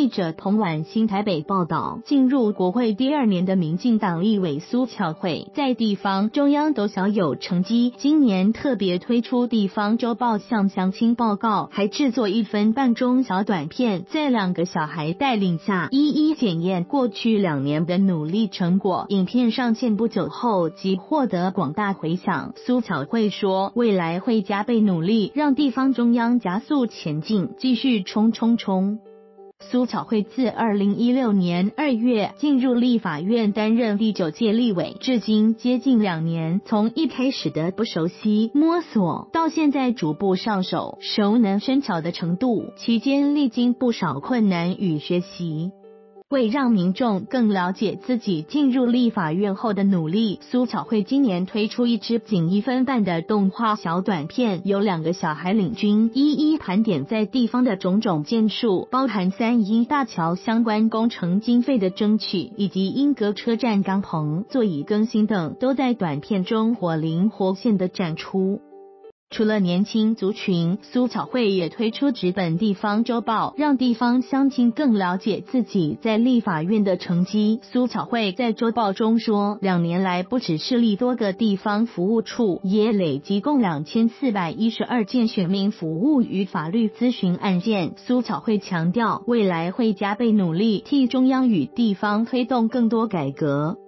记者同晚新台北报道，进入国会第二年的民进党立委苏巧慧，在地方中央都小有成绩。今年特别推出地方周报向乡亲报告，还制作一分半钟小短片，在两个小孩带领下，一一检验过去两年的努力成果。影片上线不久后，即获得广大回响。苏巧慧说，未来会加倍努力，让地方中央加速前进，继续冲冲冲。苏巧慧自二零一六年二月进入立法院担任第九届立委，至今接近两年。从一开始的不熟悉摸索，到现在逐步上手，熟能生巧的程度，期间历经不少困难与学习。为让民众更了解自己进入立法院后的努力，苏巧慧今年推出一支仅一分半的动画小短片，由两个小孩领军，一一盘点在地方的种种建树，包含三一大桥相关工程经费的争取，以及英格车站钢棚座椅更新等，都在短片中活灵活现的展出。除了年轻族群，苏巧慧也推出纸本地方周报，让地方乡亲更了解自己在立法院的成绩。苏巧慧在周报中说，两年来不止设立多个地方服务处，也累积共两千四百一十二件选民服务与法律咨询案件。苏巧慧强调，未来会加倍努力，替中央与地方推动更多改革。